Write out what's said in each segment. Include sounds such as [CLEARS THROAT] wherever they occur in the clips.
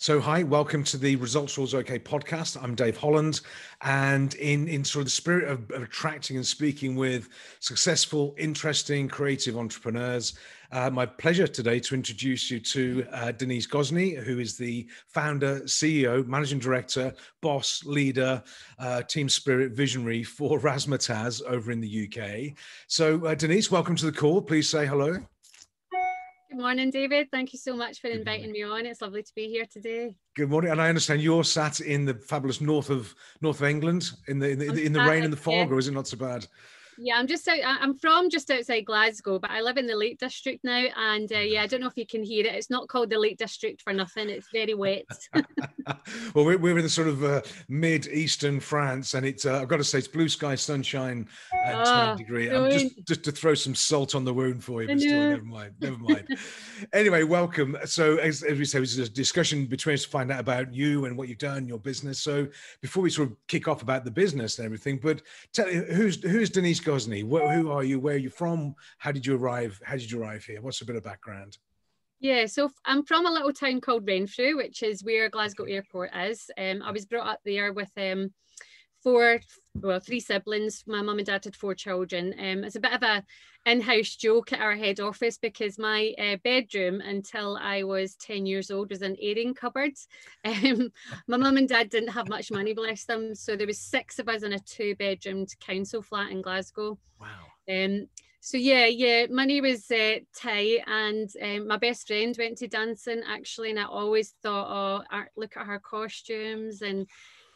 So, hi, welcome to the Results Rules OK podcast. I'm Dave Holland. And in, in sort of the spirit of, of attracting and speaking with successful, interesting, creative entrepreneurs, uh, my pleasure today to introduce you to uh, Denise Gosney, who is the founder, CEO, managing director, boss, leader, uh, team spirit visionary for Razzamataz over in the UK. So, uh, Denise, welcome to the call. Please say hello. Good morning, David. Thank you so much for inviting me on. It's lovely to be here today. Good morning, and I understand you're sat in the fabulous north of north of England in the in the, in the rain and the fog, yeah. or is it not so bad? Yeah, I'm just out. I'm from just outside Glasgow, but I live in the Lake District now. And uh, yeah, I don't know if you can hear it. It's not called the Lake District for nothing. It's very wet. [LAUGHS] [LAUGHS] well, we're, we're in the sort of uh, mid-eastern France, and it's uh, I've got to say it's blue sky, sunshine, and oh, 20 degree. I'm just just to throw some salt on the wound for you, but still, never mind, never mind. anyway, welcome. So as, as we say, it's a discussion between us to find out about you and what you've done, your business. So before we sort of kick off about the business and everything, but tell who's who's Denise Who are you? Where are you from? How did you arrive? How did you arrive here? What's a bit of background? Yeah, so I'm from a little town called Renfrew, which is where Glasgow Airport is. Um, I was brought up there with um, four, well, three siblings. My mum and dad had four children. Um, it's a bit of a in-house joke at our head office because my uh, bedroom until I was 10 years old was an airing cupboard. [LAUGHS] Um, my mum and dad didn't have much money, bless them. So there was six of us in a two-bedroomed council flat in Glasgow. Wow. Um, so yeah, yeah, money was uh, tight, and um, my best friend went to dancing actually, and I always thought, oh, look at her costumes, and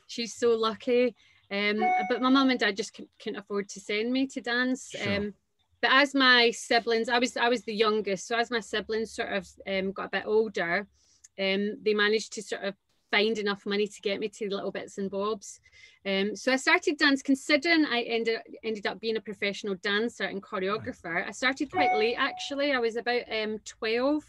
she's so lucky. Um, but my mum and dad just couldn't afford to send me to dance. Sure. Um, but as my siblings, I was I was the youngest, so as my siblings sort of um, got a bit older, um, they managed to sort of find enough money to get me to little bits and bobs. Um, so I started dance, considering I ended ended up being a professional dancer and choreographer. I started quite late actually. I was about um, 12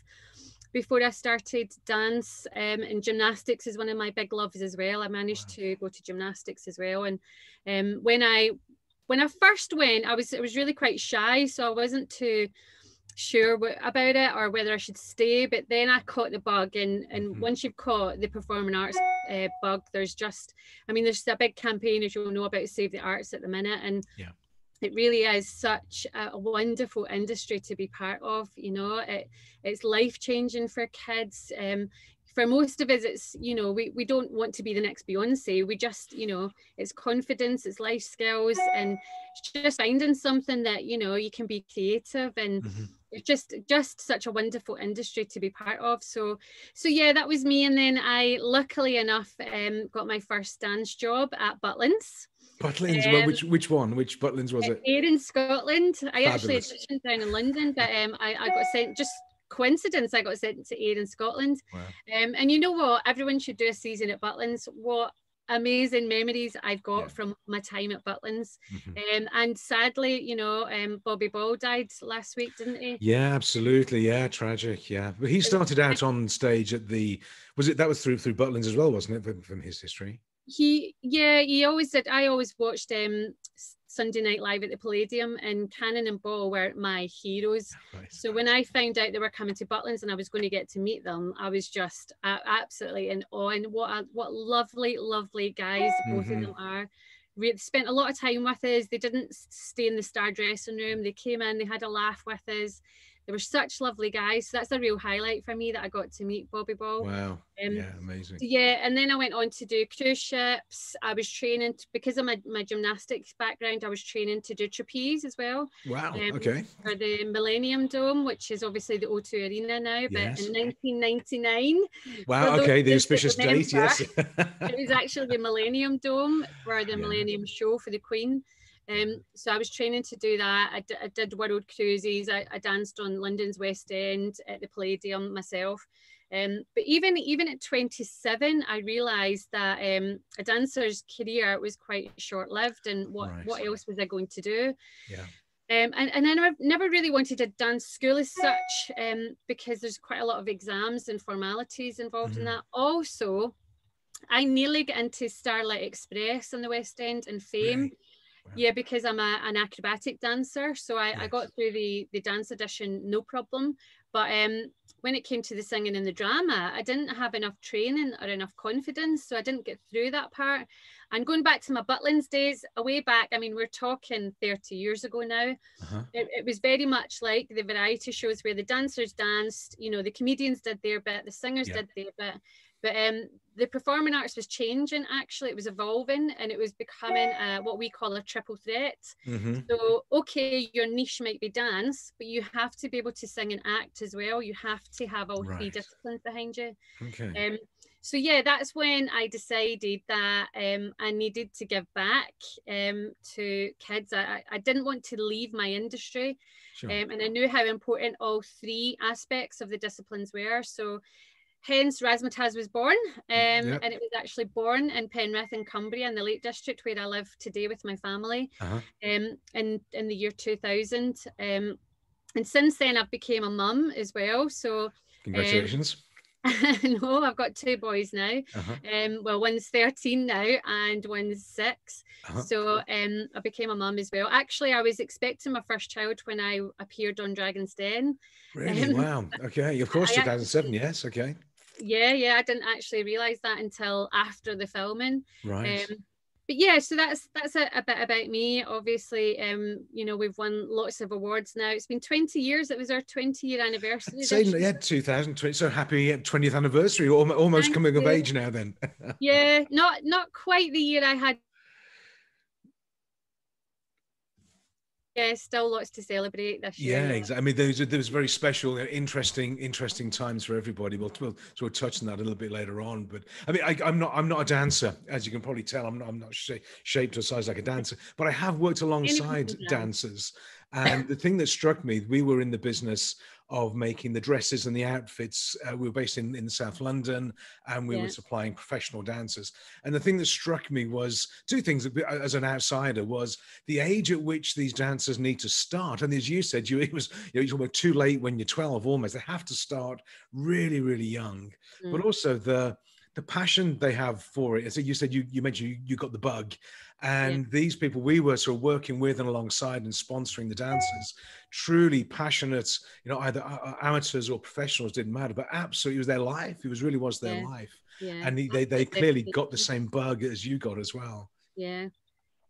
before I started dance um, and gymnastics is one of my big loves as well. I managed wow. to go to gymnastics as well. And um, when I when I first went, I was it was really quite shy, so I wasn't too sure about it or whether I should stay. But then I caught the bug, and and mm-hmm. once you've caught the performing arts uh, bug, there's just I mean, there's a big campaign as you'll know about Save the Arts at the minute, and yeah it really is such a wonderful industry to be part of you know it it's life changing for kids um, for most of us it's you know we, we don't want to be the next beyonce. We just you know it's confidence it's life skills and just finding something that you know you can be creative and mm-hmm. it's just just such a wonderful industry to be part of. So so yeah that was me. And then i luckily enough um, got my first dance job at butlins Butlins. Um, well, which which one? Which Butlins was it? Here in Scotland. I Fabulous. actually down in London, but um, I, I got sent just coincidence. I got sent to Ayr in Scotland. Wow. Um, and you know what? Everyone should do a season at Butlins. What amazing memories I've got yeah. from my time at Butlins. Mm-hmm. Um, and sadly, you know, um, Bobby Ball died last week, didn't he? Yeah, absolutely. Yeah, tragic. Yeah, but he started out on stage at the. Was it that was through through Butlins as well, wasn't it, from, from his history? He yeah he always did i always watched um sunday night live at the palladium and cannon and ball were my heroes. [LAUGHS] So when i found out they were coming to butlins and i was going to get to meet them i was just uh, absolutely in awe and what a, what lovely lovely guys both mm-hmm. of them are. We spent a lot of time with us. They didn't stay in the star dressing room. They came in they had a laugh with us they were such lovely guys. So that's a real highlight for me that I got to meet Bobby Ball. Wow. Um, yeah, amazing. Yeah, and then I went on to do cruise ships. I was training to, because of my, my gymnastics background. I was training to do trapeze as well. Wow. Um, okay. For the Millennium Dome, which is obviously the O2 Arena now, but yes. in 1999. Wow. Okay, the auspicious date. Yes. [LAUGHS] it was actually the Millennium Dome for the yeah. Millennium Show for the Queen. Um, so I was training to do that. I, did world cruises. I, I, danced on London's West End at the Palladium myself. Um, but even even at 27, I realised that um, a dancer's career was quite short lived, and what right. what else was I going to do? Yeah. Um, and, and I never, never really wanted a dance school as such um, because there's quite a lot of exams and formalities involved mm-hmm. in that. Also, I nearly got into Starlight Express on the West End and Fame. Right. Yeah, because I'm a, an acrobatic dancer, so I, yes. I got through the the dance audition no problem. But um, when it came to the singing and the drama, I didn't have enough training or enough confidence. So I didn't get through that part. And going back to my Butlins days, away back, I mean, we're talking 30 years ago now. Uh-huh. It, it, was very much like the variety shows where the dancers danced, you know, the comedians did their bit, the singers yeah. did their bit. But um, the performing arts was changing actually, it was evolving and it was becoming uh, what we call a triple threat. Mm-hmm. So, okay, your niche might be dance, but you have to be able to sing and act as well. You have to have all right. three disciplines behind you. Okay. Um, so yeah, that's when I decided that um, I needed to give back um, to kids. I, I didn't want to leave my industry, sure. um, and I knew how important all three aspects of the disciplines were. So hence Razzamataz was born um, yep. and it was actually born in Penrith in Cumbria in the Lake District where I live today with my family uh-huh. um, in, in the year 2000 um, and since then I've became a mum as well so um, congratulations [LAUGHS] no I've got two boys now uh-huh. um, well one's 13 now and one's 6 uh-huh. so um, I became a mum as well actually I was expecting my first child when I appeared on Dragon's Den Really? Um, wow. Okay. Of [LAUGHS] course, 2007. yes. Okay yeah yeah i didn't actually realize that until after the filming. Right. Um, but yeah so that's that's a, a, bit about me. Obviously um you know we've won lots of awards now. It's been 20 years. It was our 20 year. anniversary Say, yeah 2020 so happy 20th anniversary almost Thank coming you. of age now then. [LAUGHS] Yeah not not quite the year i had yeah, still lots to celebrate this year. Yeah, exactly. I mean, there was, there was very special, interesting, interesting times for everybody. We'll, we'll sort of touch on that a little bit later on. But I mean, I, am not, I'm not a dancer, as you can probably tell. I'm not, I'm not sh- shaped or sized like a dancer, but I have worked alongside [LAUGHS] dancers. And the thing that struck me, we were in the business of making the dresses and the outfits. Uh, we were based in, in South London and we yeah. were supplying professional dancers. And the thing that struck me was two things as an outsider was the age at which these dancers need to start. And as you said, you, it was you know, you're too late when you're 12 almost. They have to start really, really young. Mm. But also the the passion they have for it. As you said, you, you mentioned you, you got the bug. And yeah. these people we were sort of working with and alongside and sponsoring the dancers, truly passionate, you know, either uh, uh, amateurs or professionals didn't matter, but absolutely it was their life. It was really was their yeah. life. Yeah. And they, they, they clearly got the same bug as you got as well. Yeah.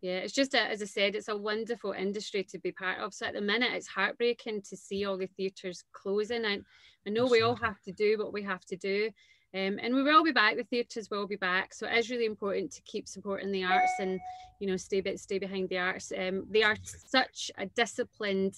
Yeah, it's just, a, as I said, it's a wonderful industry to be part of. So at the minute, it's heartbreaking to see all the theatres closing. And I know Absolutely. we all have to do what we have to do. Um, and we will be back. The theatres will be back, so it is really important to keep supporting the arts and you know stay bit stay behind the arts. Um, they are such a disciplined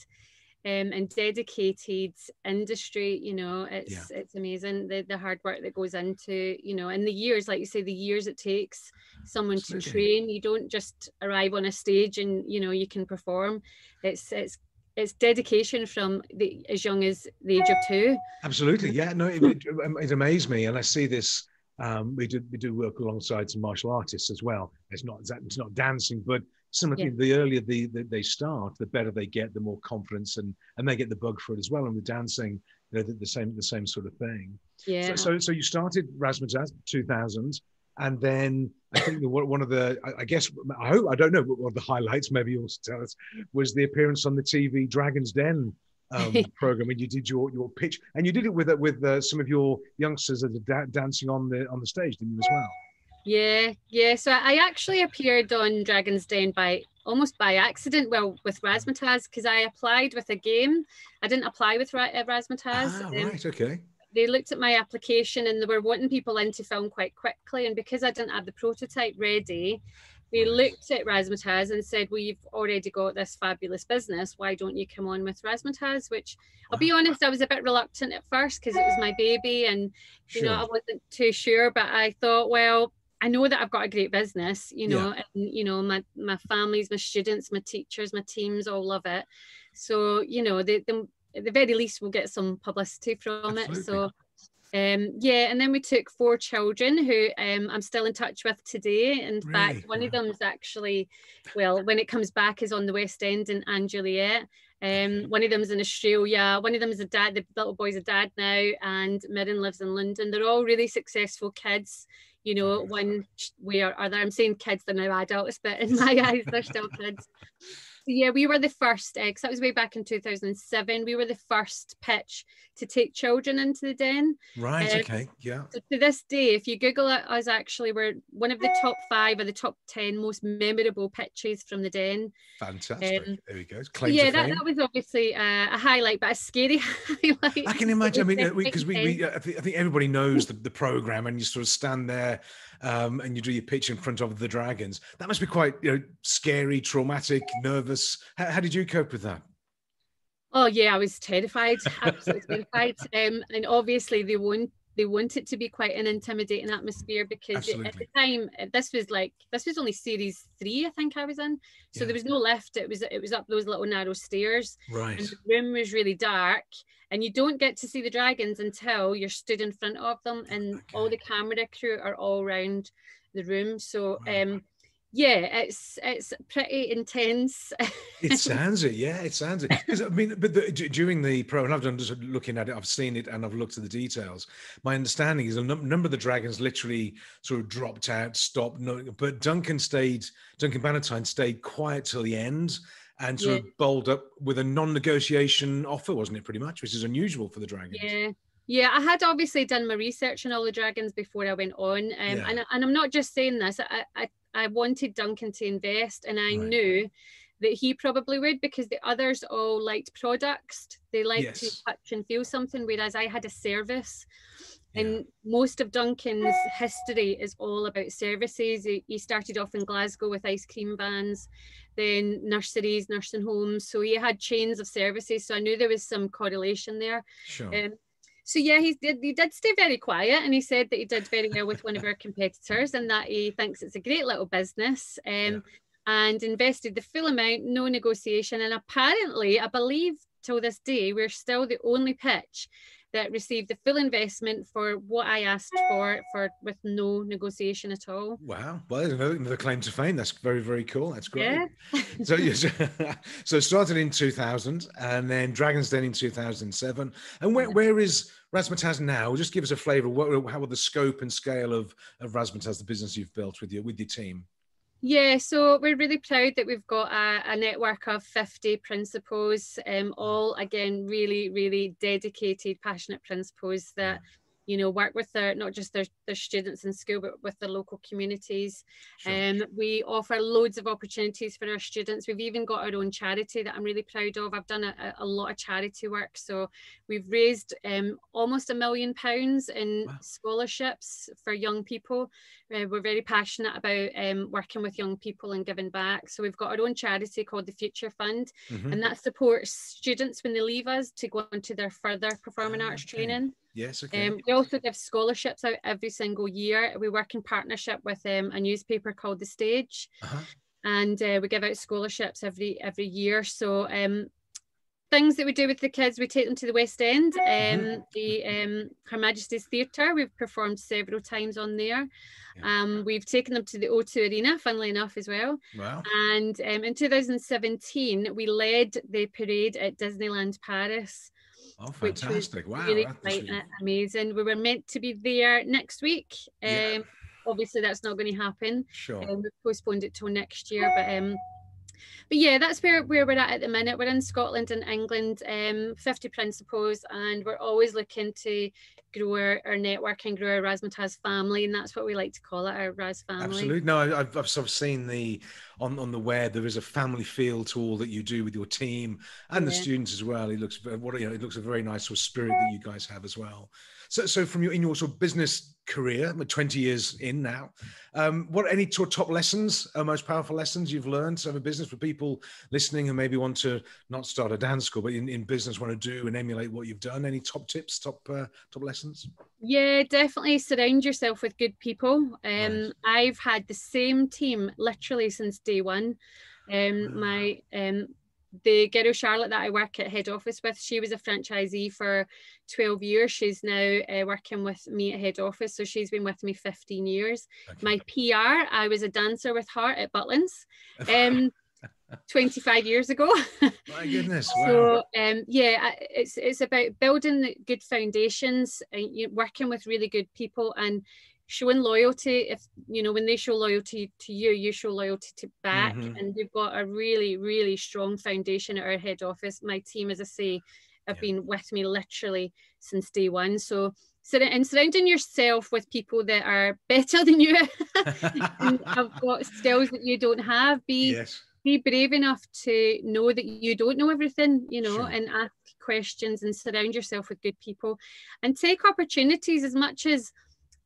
um, and dedicated industry. You know, it's yeah. it's amazing the the hard work that goes into you know, and the years, like you say, the years it takes someone Absolutely. to train. You don't just arrive on a stage and you know you can perform. It's it's it's dedication from the as young as the age of two. Absolutely, yeah. No, it, it, it amazed me, and I see this. Um, we do we do work alongside some martial artists as well. It's not it's not dancing, but similarly, yeah. the earlier the, the, they start, the better they get, the more confidence, and and they get the bug for it as well. And with dancing, you know, the, the same the same sort of thing. Yeah. So so, so you started Razzamataz 2000. And then I think one of the, I guess, I hope, I don't know, but one of the highlights, maybe you also tell us, was the appearance on the TV Dragon's Den um, [LAUGHS] program when you did your your pitch, and you did it with with uh, some of your youngsters that are da- dancing on the on the stage, didn't you as well? Yeah, yeah. So I actually appeared on Dragon's Den by almost by accident. Well, with Razzamataz because I applied with a game. I didn't apply with Ra- uh, Razzamataz. Ah, um, right. Okay they looked at my application and they were wanting people in to film quite quickly. And because I didn't have the prototype ready, they looked at Razzamataz and said, Well, you've already got this fabulous business. Why don't you come on with Razzamataz? Which I'll be uh-huh. honest, I was a bit reluctant at first because it was my baby and, you sure. know, I wasn't too sure. But I thought, well, I know that I've got a great business, you know, yeah. and, you know, my, my families, my students, my teachers, my teams all love it. So, you know, they, they, at the very least we'll get some publicity from Absolutely. it so um, yeah and then we took four children who um, i'm still in touch with today in really? fact one of them is actually well when it comes back is on the west end in & Juliet um, one of them's in Australia. One of them is a dad. The little boy's a dad now, and Mirren lives in London. They're all really successful kids. You know, one way or other. I'm saying kids; they're now adults, but in my [LAUGHS] eyes, they're still kids. Yeah, we were the first, because uh, that was way back in 2007. We were the first pitch to take children into the den. Right, uh, okay, yeah. So to this day, if you Google it, us actually we're one of the top five or the top 10 most memorable pitches from the den. Fantastic. Um, there we go. yeah, that, that, was obviously a, a, highlight, but a scary [LAUGHS] highlight. I can imagine. I mean, [LAUGHS] because we, we, we I, think, I think everybody knows the, the program and you sort of stand there um, and you do your pitch in front of the dragons. That must be quite you know scary, traumatic, nervous. How, how did you cope with that? Oh yeah, I was terrified, absolutely terrified. [LAUGHS] Um, and obviously they want they want it to be quite an intimidating atmosphere because at the time this was like this was only series three, I think I was in. So yeah. there was no lift. It was it was up those little narrow stairs. Right. And the room was really dark and you don't get to see the dragons until you're stood in front of them and okay. all the camera crew are all around the room so wow. um yeah it's it's pretty intense it [LAUGHS] sounds it yeah it sounds it because i mean but the, during the pro and i've done just looking at it i've seen it and i've looked at the details my understanding is a num- number of the dragons literally sort of dropped out stopped no, but duncan stayed duncan bannatyne stayed quiet till the end and sort yeah. of bowled up with a non-negotiation offer, wasn't it? Pretty much, which is unusual for the Dragons. Yeah. Yeah, I had obviously done my research on all the dragons before I went on, um, yeah. and and I'm not just saying this. I, I I wanted Duncan to invest, and I right. knew that he probably would because the others all liked products. They liked yes. to touch and feel something, whereas I had a service. Yeah. And most of Duncan's history is all about services. He started off in Glasgow with ice cream vans, then nurseries, nursing homes. So he had chains of services. So I knew there was some correlation there. Sure. Um, so yeah, he did. He did stay very quiet, and he said that he did very well with one of our competitors, and that he thinks it's a great little business. Um, yeah. And invested the full amount, no negotiation. And apparently, I believe till this day, we're still the only pitch that received the full investment for what I asked for, for with no negotiation at all. Wow! Well, there's another, claim to fame. That's very, very cool. That's great. Yeah. so, [LAUGHS] [LAUGHS] so started in 2000, and then Dragons Den in 2007. And where, where is Razzamataz now? Just give us a flavour. What, how the scope and scale of of Razzamataz, the business you've built with your with your team? Yeah, so we're really proud that we've got a, a network of 50 principals, um, all again, really, really dedicated, passionate principals that you know work with their not just their, their students in school but with the local communities sure. um, we offer loads of opportunities for our students we've even got our own charity that i'm really proud of i've done a, a lot of charity work so we've raised um, almost a million pounds in wow. scholarships for young people uh, we're very passionate about um, working with young people and giving back so we've got our own charity called the future fund mm-hmm. and that supports students when they leave us to go into their further performing arts okay. training Yes, okay. Um, we also give scholarships out every single year. We work in partnership with um, a newspaper called The Stage, uh-huh. and uh, we give out scholarships every every year. So um, things that we do with the kids, we take them to the West End, um, mm-hmm. the um, Her Majesty's Theatre. We've performed several times on there. Um, we've taken them to the O2 Arena, funnily enough, as well. Wow. And um, in 2017, we led the parade at Disneyland Paris. Oh, fantastic! wow, really quite amazing. We were meant to be there next week. Um, yeah. Obviously, that's not going to happen. Sure. Um, we've postponed it till next year, but um, but yeah, that's where, where we're at at the minute. We're in Scotland and England, um, 50 principals, and we're always looking to grow our, our network and grow our Razzamataz family, and that's what we like to call it, our Raz family. Absolutely. No, I've, I've sort of seen the on on the web. There is a family feel to all that you do with your team and yeah. the students as well. It looks what you know. It looks a very nice sort of spirit that you guys have as well. So, so from your in your sort of business career, 20 years in now, um, what any top lessons, uh, most powerful lessons you've learned a business for people listening and maybe want to not start a dance school, but in, in business want to do and emulate what you've done? Any top tips, top uh, top lessons? Yeah, definitely surround yourself with good people. Um, right. I've had the same team literally since day one. Um, my um, the girl Charlotte that I work at head office with, she was a franchisee for 12 years. She's now uh, working with me at head office. So she's been with me 15 years. My PR, I was a dancer with her at Butlins. [LAUGHS] Um, 25 years ago. [LAUGHS] My goodness! Wow. So um, yeah, it's it's about building good foundations and you know, working with really good people and showing loyalty if you know when they show loyalty to you you show loyalty to back mm-hmm. and we've got a really really strong foundation at our head office my team as i say have yeah. been with me literally since day one so and surrounding yourself with people that are better [LAUGHS] than you [LAUGHS] and have got skills that you don't have be yes. Be brave enough to know that you don't know everything you know sure. and ask questions and surround yourself with good people and take opportunities as much as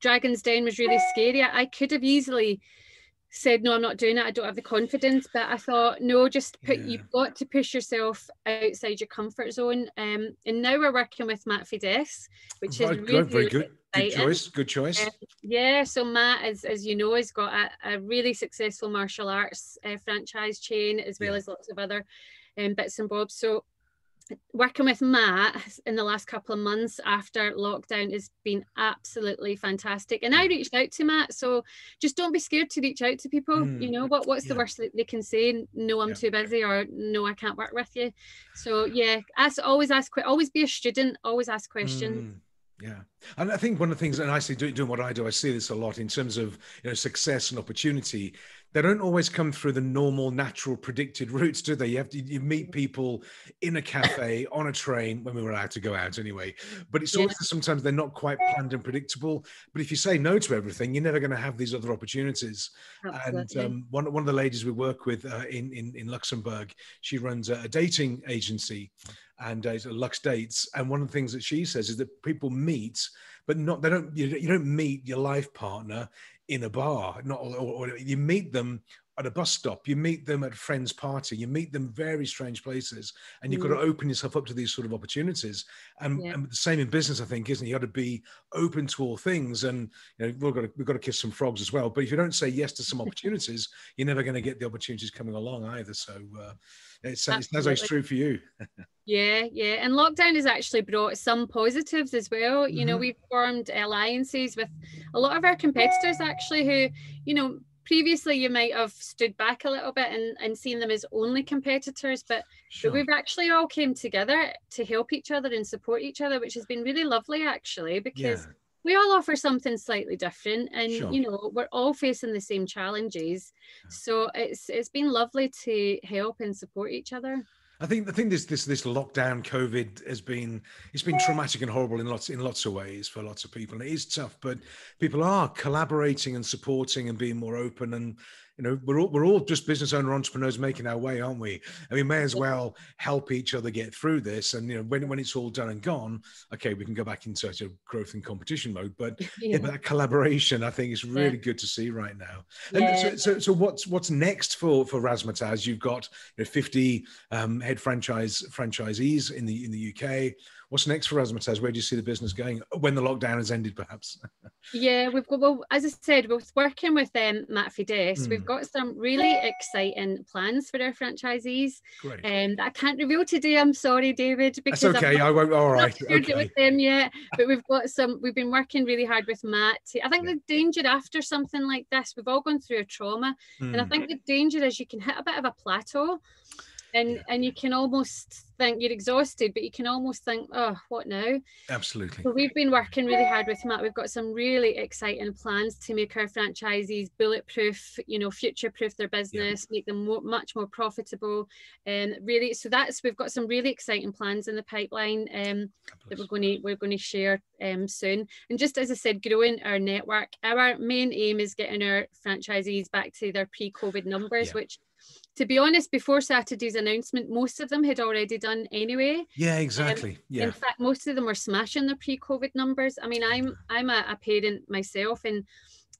Dragon's Den was really scary. I, I could have easily said no i'm not doing it. I don't have the confidence. But i thought no just put yeah. you've got to push yourself outside your comfort zone. Um and now we're working with matt Fiddes, which right, is really, good, very good. Good choice good choice. Um, yeah so matt as, as you know has got a, a really successful martial arts uh, franchise chain as well yeah. as lots of other um, bits and bobs. So working with Matt in the last couple of months after lockdown has been absolutely fantastic. And I mm. reached out to Matt, so just don't be scared to reach out to people. Mm. You know what? What's yeah. the worst that they can say? No, I'm yeah. too busy, or no, I can't work with you. So yeah, ask always ask, always be a student, always ask questions. Mm. Yeah, and I think one of the things, and I see doing what I do, I see this a lot in terms of you know success and opportunity they don't always come through the normal, natural, predicted [LAUGHS] routes, do they? You have to you meet people in a cafe, on a train, when we were allowed to go out anyway. But it's yeah. also sometimes they're not quite planned and predictable. But if you say no to everything, you're never going to have these other opportunities. Absolutely. And um, one, one of the ladies we work with uh, in, in, in Luxembourg, she runs a, a dating agency and uh, Lux Dates. And one of the things that she says is that people meet, but not they don't you, don't meet your life partner in a bar, not or, or, you meet them at a bus stop, you meet them at a friend's party, you meet them very strange places, and you've mm. got to open yourself up to these sort of opportunities. And, yeah. and, the same in business, I think, isn't it? You got to be open to all things, and you know we've got to we've got to kiss some frogs as well. But if you don't say yes to some [LAUGHS] opportunities, you're never going to get the opportunities coming along either. So uh, it sounds like it's true for you. [LAUGHS] yeah, yeah, and lockdown has actually brought some positives as well. You mm-hmm. know, we've formed alliances with a lot of our competitors actually, who you know previously you might have stood back a little bit and, and seen them as only competitors but, sure. but we've actually all came together to help each other and support each other which has been really lovely actually because yeah. we all offer something slightly different and sure. you know we're all facing the same challenges yeah. so it's it's been lovely to help and support each other I think I think this this this lockdown COVID has been it's been traumatic and horrible in lots in lots of ways for lots of people. And it is tough, but people are collaborating and supporting and being more open and you know we're all, we're all just business owner entrepreneurs making our way aren't we? And we may as well help each other get through this. And you know when, when it's all done and gone okay we can go back into sort of growth and competition mode. But [LAUGHS] yeah. yeah that collaboration i think is really yeah. good to see right now. And yeah. so, so, so what's what's next for for razzamataz you've got you know 50 um, head franchise franchisees in the in the uk what's next for Razzamataz? Where do you see the business going when the lockdown has ended, perhaps? [LAUGHS] yeah, we've got, well, as I said, we're working with um, Matt Fiddes. Mm. We've got some really exciting plans for our franchisees Great. Um, that I can't reveal today. I'm sorry, David. Because That's okay. I won't. All right. Okay. with them yet, but we've got some. We've been working really hard with Matt. I think yeah. the danger after something like this, we've all gone through a trauma, mm. and I hmm. think the danger is you can hit a bit of a plateau and yeah. and you can almost think you're exhausted but you can almost think oh what now? Absolutely. So we've been working really hard with matt. We've got some really exciting plans to make our franchisees bulletproof you know future proof their business yeah. make them more, much more profitable and really so that's we've got some really exciting plans in the pipeline um, that we're going to we're going to share um, soon. And just as i said growing our network our main aim is getting our franchisees back to their pre-covid numbers yeah. which to be honest, before Saturday's announcement, most of them had already done anyway. Yeah, exactly. Um, yeah. In fact, most of them were smashing their pre-COVID numbers. I mean, I'm I'm a, a parent myself, and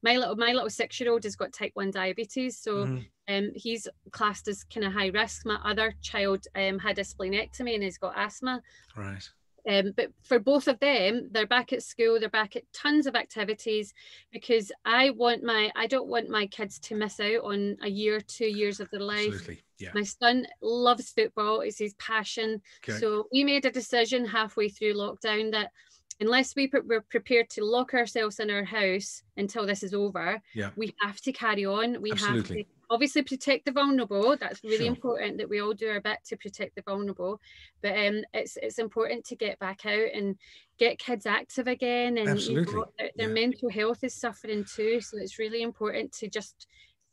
my little my little six year old has got type one diabetes, so mm. um, he's classed as kind of high risk. My other child um, had a splenectomy and he's got asthma. Right. Um, but for both of them, they're back at school. They're back at tons of activities because I want my I don't want my kids to miss out on a year, two years of their life. Absolutely. Yeah. My son loves football; it's his passion. Okay. So we made a decision halfway through lockdown that unless we pre- we're prepared to lock ourselves in our house until this is over, yeah. we have to carry on. We Absolutely. have to obviously protect the vulnerable. That's really Sure. important that we all do our bit to protect the vulnerable. But um, it's it's important to get back out and get kids active again. And Absolutely. You know, their, their Yeah. mental health is suffering too. So it's really important to just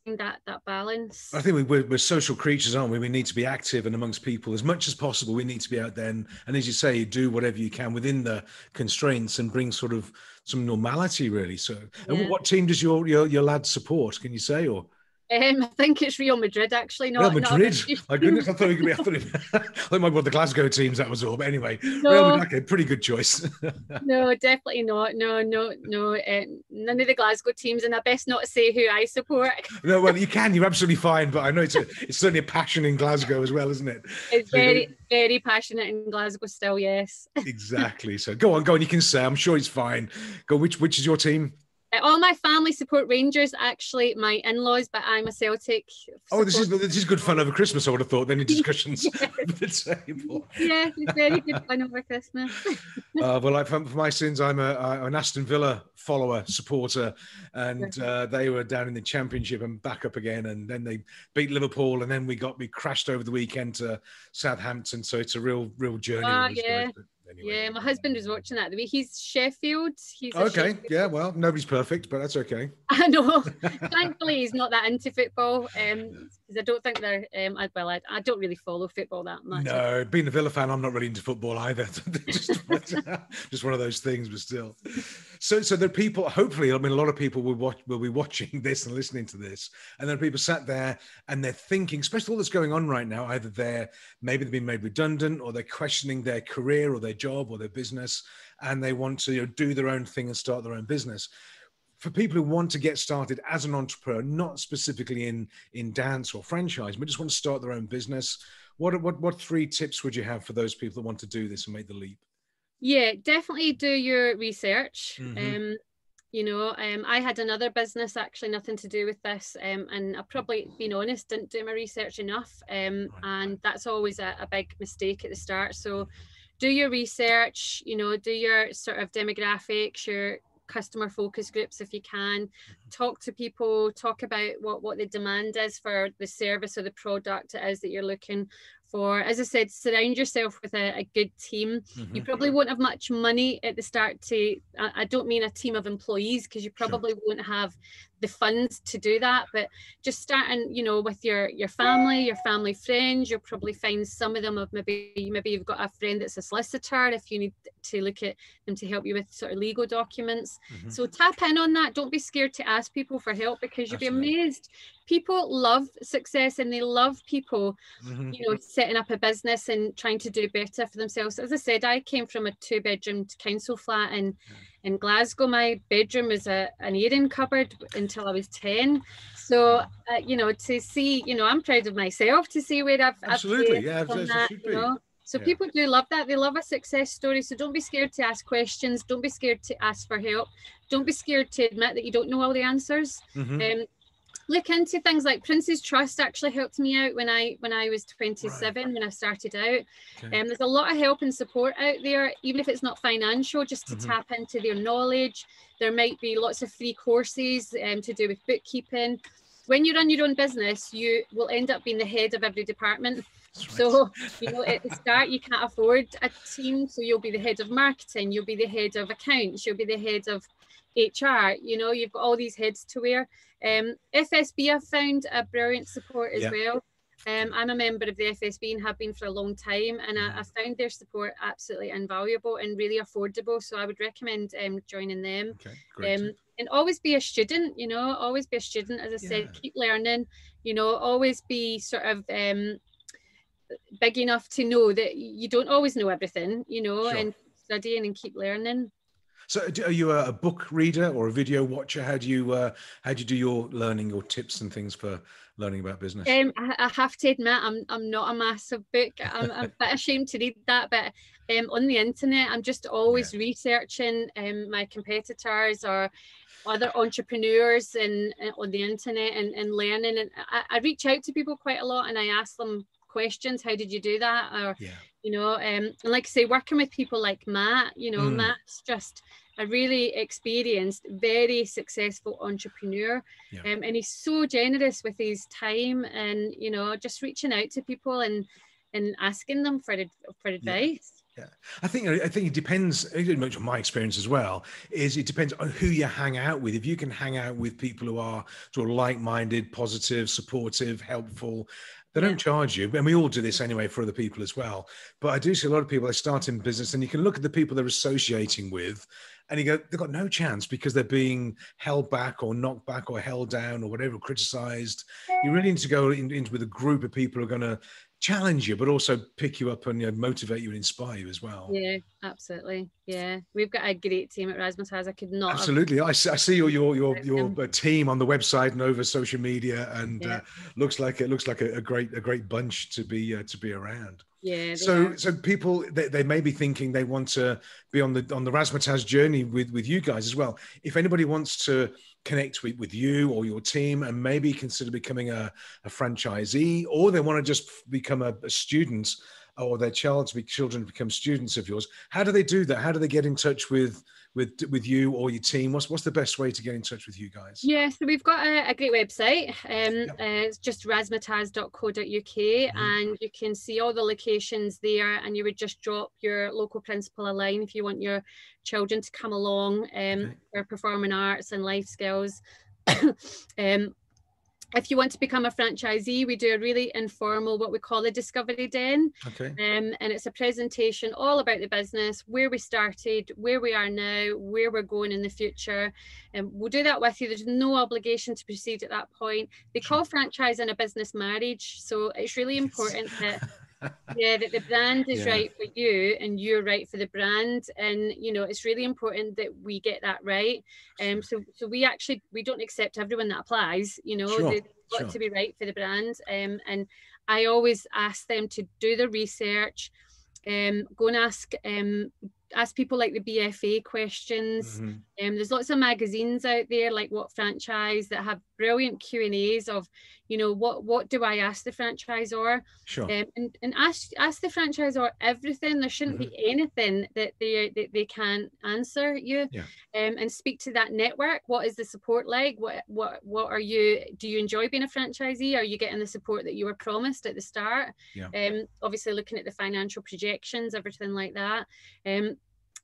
find that that balance. I think we, we're, we're social creatures, aren't we? We need to be active and amongst people as much as possible. We need to be out there and, and as you say, do whatever you can within the constraints and bring sort of some normality, really. So, and what team does your, your your lad support? Can you say or? Um, I think it's Real Madrid actually. Not Real not Madrid. Madrid. My goodness, I thought it could be. I thought it, I thought it might be one of the Glasgow teams. That was all. But anyway, Real Madrid. Okay, pretty good choice. [LAUGHS] no, definitely not. No, no, no. Um, none of the Glasgow teams, and I best not say who I support. [LAUGHS] no, well, you can. You're absolutely fine. But I know it's a, it's certainly a passion in Glasgow as well, isn't it? It's So very, very passionate in Glasgow still. Yes. [LAUGHS] Exactly. So go on, go on. You can say. I'm sure it's fine. Go. Which which is your team? Uh, All my family support Rangers. Actually, my in-laws, but I'm a Celtic. Oh, this is this is good fun over Christmas. I would have thought. Then in [LAUGHS] discussions [LAUGHS] table. yeah, it's very good fun over Christmas. [LAUGHS] Uh, well, like for, for my sins, I'm a, I'm an Aston Villa follower, supporter, and uh, they were down in the Championship and back up again, and then they beat Liverpool, and then we got we crashed over the weekend to Southampton. So it's a real real journey. Ah, yeah. guys, anyway. Yeah, my husband was watching that the way He's Sheffield. He's Okay, Sheffield- yeah. Well, nobody's perfect, but that's okay. [LAUGHS] I know. Thankfully, he's not that into football. Um, [LAUGHS] because I don't think they're. Um, I, well, I, I don't really follow football that much. No, being a Villa fan, I'm not really into football either. [LAUGHS] just, [LAUGHS] just one of those things, but still. So, so there are people. Hopefully, I mean, a lot of people will watch, will be watching [LAUGHS] this and listening to this, and there are people sat there and they're thinking, especially all that's going on right now. Either they're maybe they've been made redundant, or they're questioning their career, or their job, or their business, and they want to you know, do their own thing and start their own business for people who want to get started as an entrepreneur, not specifically in in dance or franchise, but just want to start their own business, what what what three tips would you have for those people that want to do this and make the leap? Yeah, definitely do your research. Mhm. Um, you know, um, I had another business actually nothing to do with this, um, and I probably, being honest, didn't do my research enough, um, and that's always a, a big mistake at the start. So, do your research. You know, do your sort of demographics, your customer focus groups if you can. Talk to people. Talk about what what the demand is for the service or the product it is that you're looking for. As I said, surround yourself with a, a good team you Mhm. probably won't have much money at the start to i, I don't mean a team of employees because you Sure. probably won't have the funds to do that but just starting you know with your your family your family friends you'll probably find some of them of maybe maybe you've got a friend that's a solicitor if you need to look at them to help you with sort of legal documents Mhm. so tap in on that don't be scared to ask people for help because you'll Absolutely. be amazed people love success and they love people Mhm. you know, setting up a business and trying to do better for themselves. As I said, I came from a two bedroom council flat in, in Glasgow. My bedroom was a, an airing cupboard until I was 10. So, uh, you know, to see, you know, I'm proud of myself to see where I've, I've Absolutely, yeah, from that, you know. So Yeah. people do love that. They love a success story. So don't be scared to ask questions. Don't be scared to ask for help. Don't be scared to admit that you don't know all the answers Mhm. um, look into things like Prince's Trust actually helped me out when I when I was 27 when I started out. Okay. Um, there's a lot of help and support out there, even if it's not financial, just to Mhm. tap into their knowledge. There might be lots of free courses um, to do with bookkeeping. When you run your own business, you will end up being the head of every department. Right. So, you know, at the start, you can't afford a team. So, you'll be the head of marketing, you'll be the head of accounts, you'll be the head of HR. You know, you've got all these heads to wear. Um, FSB, I've found a brilliant support as Yeah. well. Um, I'm a member of the FSB and have been for a long time, and I, I found their support absolutely invaluable and really affordable. So, I would recommend um, joining them. okay, great. Um, and always be a student, you know, always be a student. As I Yeah. said, keep learning, you know, always be sort of um, big enough to know that you don't always know everything, you know, Sure. and studying and keep learning. So, are you a, book reader or a video watcher? How do you uh, how do you do your learning, your tips and things for learning about business? Um, I, have to admit, I'm I'm not a massive book. I'm, I'm a bit [LAUGHS] ashamed to read that, but um, on the internet, I'm just always researching um, my competitors or other entrepreneurs and, and on the internet and, and learning. And I, I reach out to people quite a lot, and I ask them questions. How did you do that? Or yeah. you know, um, and like I say, working with people like Matt, you know, mm. Matt's just a really experienced, very successful entrepreneur. Yeah. Um, and he's so generous with his time and, you know, just reaching out to people and and asking them for, for advice. Yeah. yeah. I think I think it depends. Much on my experience as well is it depends on who you hang out with. If you can hang out with people who are sort of like-minded, positive, supportive, helpful, they don't yeah. charge you, and we all do this anyway for other people as well. But I do see a lot of people they start in business, and you can look at the people they're associating with, and you go, they've got no chance because they're being held back or knocked back or held down or whatever, criticized. You really need to go in, into with a group of people who are going to challenge you, but also pick you up and you know, motivate you and inspire you as well. Yeah, absolutely. Yeah, we've got a great team at Razzamataz. I could not. Absolutely, I see, I see your your your, your uh, team on the website and over social media, and yeah. uh, looks like it looks like a, a, great a great bunch to be uh, to be around. Yeah. So are. so people they, they may be thinking they want to be on the on the Razzamataz journey with with you guys as well. If anybody wants to connect with, with you or your team and maybe consider becoming a, a franchisee or they want to just become a, a student or their child's be children become students of yours how do they do that how do they get in touch with with with you or your team what's what's the best way to get in touch with you guys yeah so we've got a, a great website um yep. uh, it's just razzamataz.co.uk mm-hmm. and you can see all the locations there and you would just drop your local principal a line if you want your children to come along um okay. for performing arts and life skills [COUGHS] um if you want to become a franchisee, we do a really informal, what we call a discovery den. Okay. Um, and it's a presentation all about the business, where we started, where we are now, where we're going in the future. And um, we'll do that with you. There's no obligation to proceed at that point. They call franchise and a business marriage. So it's really important that [LAUGHS] yeah that the brand is yeah. right for you and you're right for the brand and you know it's really important that we get that right um so so we actually we don't accept everyone that applies you know sure. they've got sure. to be right for the brand um and i always ask them to do the research um go and ask um ask people like the BFA questions. Mm-hmm. Um, there's lots of magazines out there like What Franchise that have brilliant Q and A's of, you know, what what do I ask the franchisor? Sure. Um, and and ask ask the franchisor everything. There shouldn't mm-hmm. be anything that they that they can't answer you. Yeah. Um, and speak to that network. What is the support like? What what what are you? Do you enjoy being a franchisee? Are you getting the support that you were promised at the start? Yeah. Um, obviously looking at the financial projections, everything like that. Um,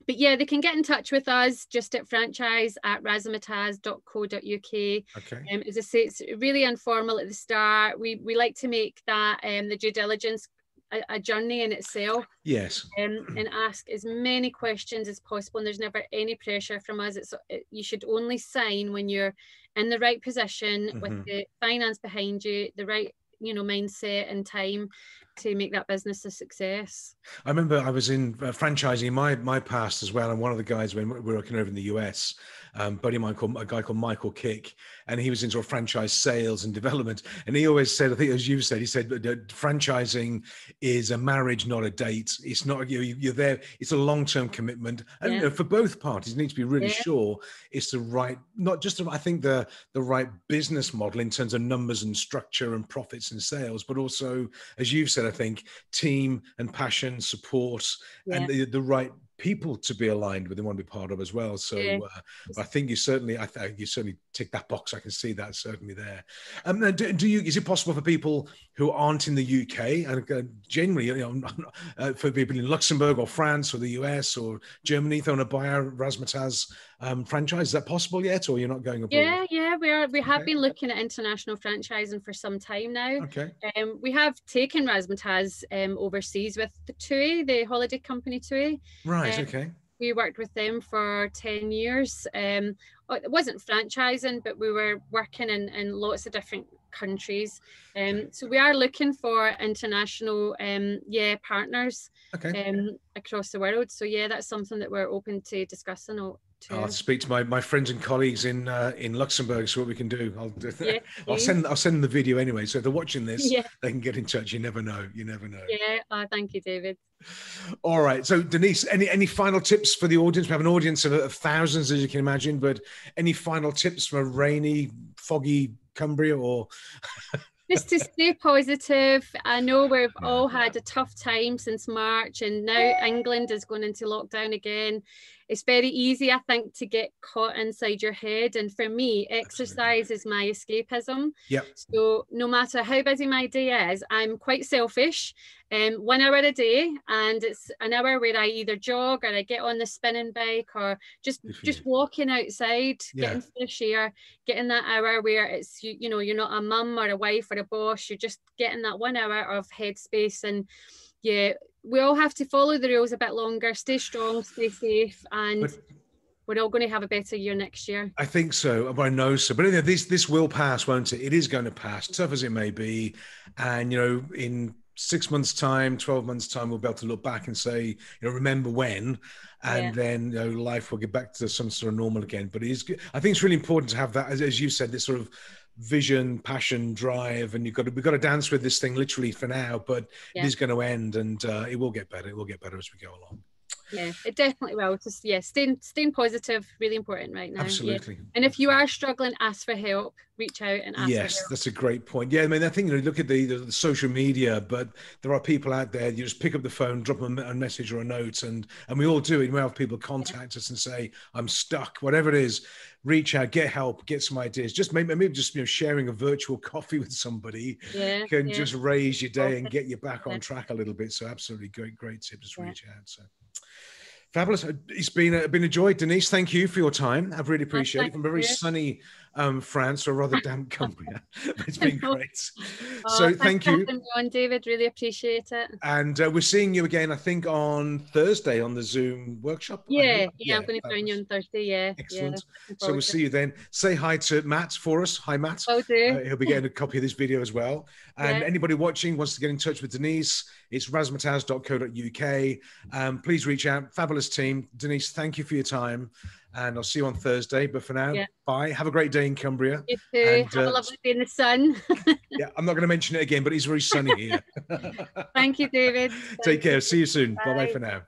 but yeah, they can get in touch with us just at franchise at razzamataz.co.uk. Okay. Um, as I say, it's really informal at the start. We we like to make that um, the due diligence a, a journey in itself. Yes. Um, [CLEARS THROAT] and ask as many questions as possible. And there's never any pressure from us. It's it, you should only sign when you're in the right position mm-hmm. with the finance behind you, the right you know mindset and time to make that business a success. I remember I was in uh, franchising my my past as well, and one of the guys when we were working over in the US, um, buddy of mine called a guy called Michael Kick, and he was into a franchise sales and development. And he always said, I think as you've said, he said that franchising is a marriage, not a date. It's not you. You're there. It's a long term commitment, and yeah. for both parties, you need to be really yeah. sure it's the right, not just the, I think the the right business model in terms of numbers and structure and profits and sales, but also as you've said, I think team and passion, support, yeah. and the, the right people to be aligned with and want to be part of as well. So uh, I think you certainly, I think you certainly tick that box. I can see that certainly there. Um, do, do, you? Is it possible for people who aren't in the UK and uh, generally, you know, [LAUGHS] uh, for people in Luxembourg or France or the US or Germany, they want to buy a Razzamataz um, franchise, is that possible yet, or you're not going abroad? Yeah, yeah, we are. We have okay. been looking at international franchising for some time now. Okay. Um, we have taken Razzamataz um, overseas with the TUI, the holiday company TUI. Right. Right, okay. We worked with them for 10 years. Um, oh, it wasn't franchising, but we were working in, in lots of different countries. Um, so we are looking for international, um, yeah, partners okay. um, across the world. So yeah, that's something that we're open to discussing I'll speak to my, my friends and colleagues in uh, in Luxembourg. So what we can do, I'll [LAUGHS] yeah, I'll send I'll send them the video anyway. So if they're watching this, yeah. they can get in touch. You never know. You never know. Yeah. Oh, thank you, David. All right. So Denise, any any final tips for the audience? We have an audience of, of thousands, as you can imagine. But any final tips from a rainy, foggy Cumbria or? [LAUGHS] just to stay positive. I know we've all had a tough time since March, and now England is going into lockdown again. It's very easy, I think, to get caught inside your head. And for me, exercise Absolutely. is my escapism. Yep. So no matter how busy my day is, I'm quite selfish. Um, one hour a day, and it's an hour where I either jog or I get on the spinning bike or just just walking outside, yeah. getting fresh air, getting that hour where it's you, you know you're not a mum or a wife or a boss, you're just getting that one hour of headspace and yeah, we all have to follow the rules a bit longer, stay strong, stay safe, and but, we're all going to have a better year next year. I think so. I know so. But anyway, this this will pass, won't it? It is going to pass, tough as it may be. And you know, in six months' time, twelve months' time, we'll be able to look back and say, you know, remember when, and yeah. then you know, life will get back to some sort of normal again. But it is. I think it's really important to have that, as, as you said, this sort of vision, passion, drive, and you've got to we've got to dance with this thing literally for now, but yeah. it is going to end, and uh, it will get better. It will get better as we go along. Yeah, it definitely will. Just yeah, staying staying positive, really important right now. Absolutely. Yeah. And if you are struggling, ask for help. Reach out and ask. For help. Yes, that's a great point. Yeah, I mean, I think you know, look at the, the, the social media, but there are people out there. You just pick up the phone, drop them a message or a note, and and we all do it. We have people contact yeah. us and say, "I'm stuck," whatever it is reach out, get help, get some ideas. Just maybe, maybe just you know sharing a virtual [LAUGHS] coffee with somebody yeah, can yeah. just raise your day and get you back on track a little bit. So absolutely great, great tip. Just reach out. So. Fabulous. Uh, it's been a, been a joy, Denise. Thank you for your time. I've really oh, appreciated it from a very sunny um, France or rather damp [LAUGHS] Cumbria. [LAUGHS] it's been great. Oh, so thank you, on David. Really appreciate it. And uh, we're seeing you again, I think, on Thursday on the Zoom workshop. Yeah, yeah, yeah, I'm going to join you on Thursday. Yeah, excellent. Yeah, so we'll see you then. Say hi to Matt for us. Hi, Matt. Oh, do. Uh, he'll be getting a [LAUGHS] copy of this video as well. And yeah. anybody watching wants to get in touch with Denise, it's razzamataz.co.uk. Um, please reach out. Fabulous team. Denise, thank you for your time and I'll see you on Thursday. But for now, yeah. bye. Have a great day in Cumbria. You too. And, Have uh, a lovely day in the sun. [LAUGHS] yeah, I'm not going to mention it again, but it's very sunny here. Thank you, David. Take care. See you soon. Bye bye for now.